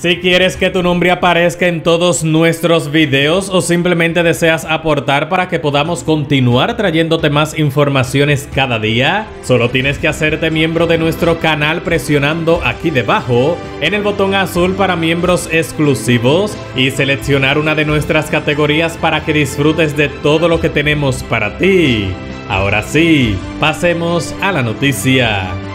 Si quieres que tu nombre aparezca en todos nuestros videos o simplemente deseas aportar para que podamos continuar trayéndote más informaciones cada día, solo tienes que hacerte miembro de nuestro canal presionando aquí debajo en el botón azul para miembros exclusivos y seleccionar una de nuestras categorías para que disfrutes de todo lo que tenemos para ti. Ahora sí, pasemos a la noticia.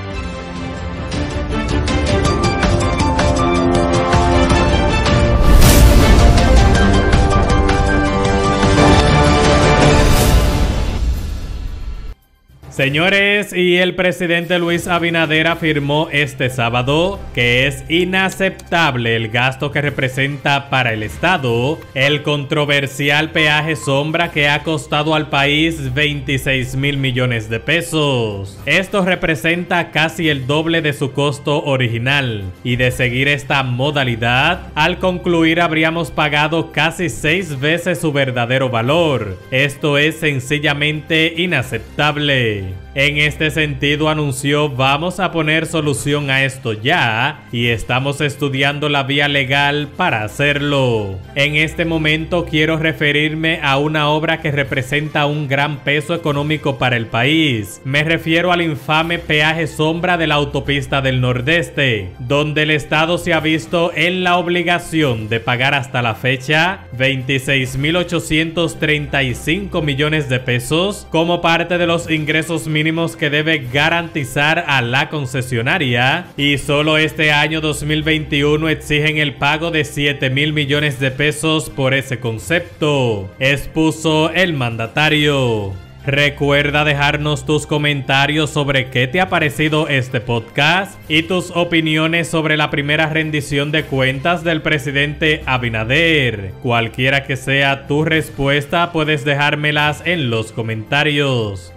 Señores, y el presidente Luis Abinader afirmó este sábado que es inaceptable el gasto que representa para el Estado el controversial peaje sombra que ha costado al país 26 mil millones de pesos. Esto representa casi el doble de su costo original y de seguir esta modalidad, al concluir habríamos pagado casi seis veces su verdadero valor. Esto es sencillamente inaceptable. day. En este sentido anunció vamos a poner solución a esto ya y estamos estudiando la vía legal para hacerlo. En este momento quiero referirme a una obra que representa un gran peso económico para el país. Me refiero al infame peaje sombra de la autopista del Nordeste, donde el Estado se ha visto en la obligación de pagar hasta la fecha 26.835 millones de pesos como parte de los ingresos que debe garantizar a la concesionaria y solo este año 2021 exigen el pago de 7 mil millones de pesos por ese concepto, expuso el mandatario. Recuerda dejarnos tus comentarios sobre qué te ha parecido este podcast y tus opiniones sobre la primera rendición de cuentas del presidente Abinader. Cualquiera que sea tu respuesta, puedes dejármelas en los comentarios.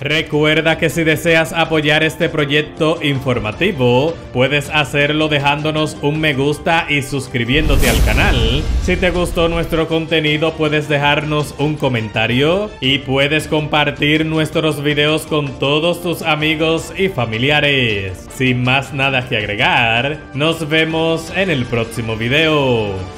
Recuerda que si deseas apoyar este proyecto informativo, puedes hacerlo dejándonos un me gusta y suscribiéndote al canal. Si te gustó nuestro contenido, puedes dejarnos un comentario y puedes compartir nuestros videos con todos tus amigos y familiares. Sin más nada que agregar, nos vemos en el próximo video.